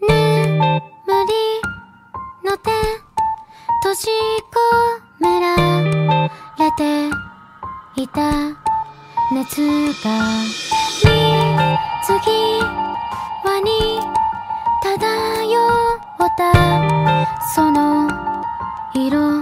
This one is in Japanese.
眠りの手閉じ込められていた熱が。水際に漂った。その色。